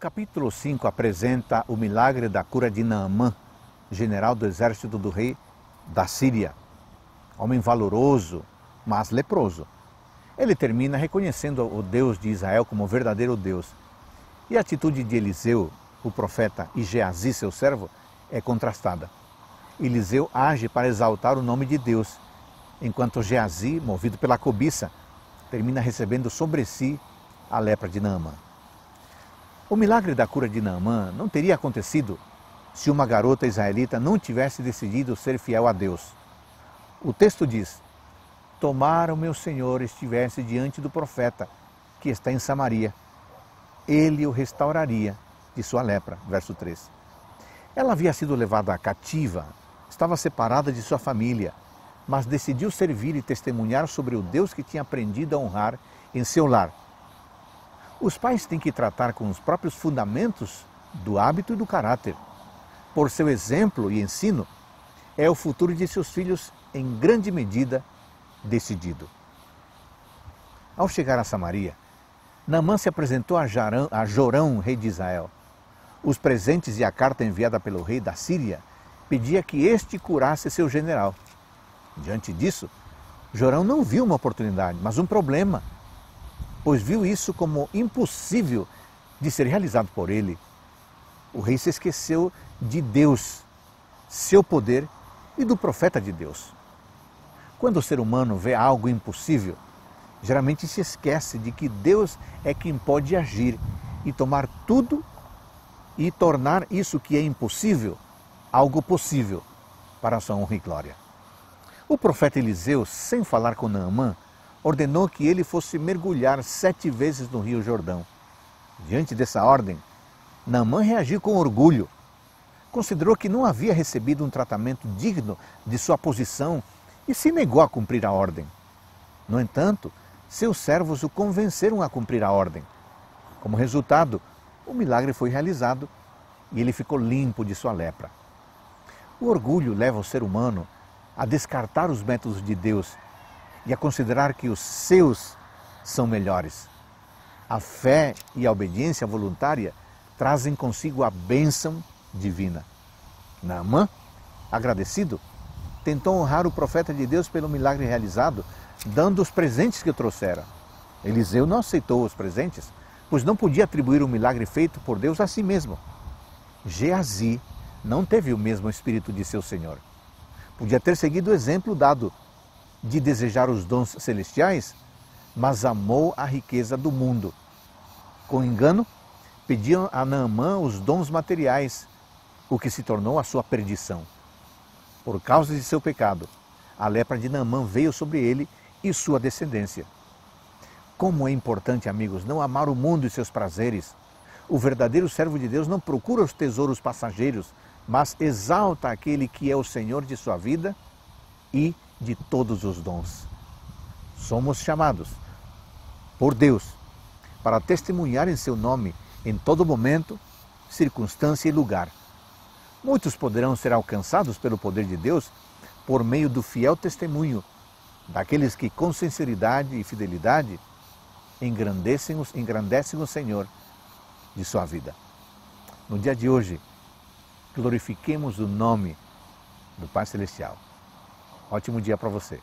capítulo 5 apresenta o milagre da cura de Naamã, general do exército do rei da Síria. Homem valoroso, mas leproso. Ele termina reconhecendo o Deus de Israel como verdadeiro Deus. E a atitude de Eliseu, o profeta, e Geazi, seu servo, é contrastada. Eliseu age para exaltar o nome de Deus, enquanto Geazi, movido pela cobiça, termina recebendo sobre si a lepra de Naamã. O milagre da cura de Naamã não teria acontecido se uma garota israelita não tivesse decidido ser fiel a Deus. O texto diz: Tomara o meu senhor estivesse diante do profeta que está em Samaria, ele o restauraria de sua lepra. Verso 3. Ela havia sido levada cativa, estava separada de sua família, mas decidiu servir e testemunhar sobre o Deus que tinha aprendido a honrar em seu lar os pais têm que tratar com os próprios fundamentos do hábito e do caráter. Por seu exemplo e ensino, é o futuro de seus filhos em grande medida decidido. Ao chegar a Samaria, Naamã se apresentou a, Jarão, a Jorão, rei de Israel. Os presentes e a carta enviada pelo rei da Síria pedia que este curasse seu general. Diante disso, Jorão não viu uma oportunidade, mas um problema pois viu isso como impossível de ser realizado por ele. O rei se esqueceu de Deus, seu poder e do profeta de Deus. Quando o ser humano vê algo impossível, geralmente se esquece de que Deus é quem pode agir e tomar tudo e tornar isso que é impossível algo possível para a sua honra e glória. O profeta Eliseu, sem falar com Naamã, ordenou que ele fosse mergulhar sete vezes no Rio Jordão. Diante dessa ordem, Naamã reagiu com orgulho. Considerou que não havia recebido um tratamento digno de sua posição e se negou a cumprir a ordem. No entanto, seus servos o convenceram a cumprir a ordem. Como resultado, o milagre foi realizado e ele ficou limpo de sua lepra. O orgulho leva o ser humano a descartar os métodos de Deus e a considerar que os seus são melhores. A fé e a obediência voluntária trazem consigo a bênção divina. Naamã, agradecido, tentou honrar o profeta de Deus pelo milagre realizado, dando os presentes que trouxera. Eliseu não aceitou os presentes, pois não podia atribuir o milagre feito por Deus a si mesmo. Geazi não teve o mesmo espírito de seu senhor. Podia ter seguido o exemplo dado de desejar os dons celestiais, mas amou a riqueza do mundo. Com engano, pediam a Naamã os dons materiais, o que se tornou a sua perdição. Por causa de seu pecado, a lepra de Naamã veio sobre ele e sua descendência. Como é importante, amigos, não amar o mundo e seus prazeres. O verdadeiro servo de Deus não procura os tesouros passageiros, mas exalta aquele que é o Senhor de sua vida e de todos os dons. Somos chamados por Deus para testemunhar em seu nome em todo momento, circunstância e lugar. Muitos poderão ser alcançados pelo poder de Deus por meio do fiel testemunho daqueles que, com sinceridade e fidelidade, engrandecem, engrandecem o Senhor de sua vida. No dia de hoje, glorifiquemos o nome do Pai Celestial. Ótimo dia para você.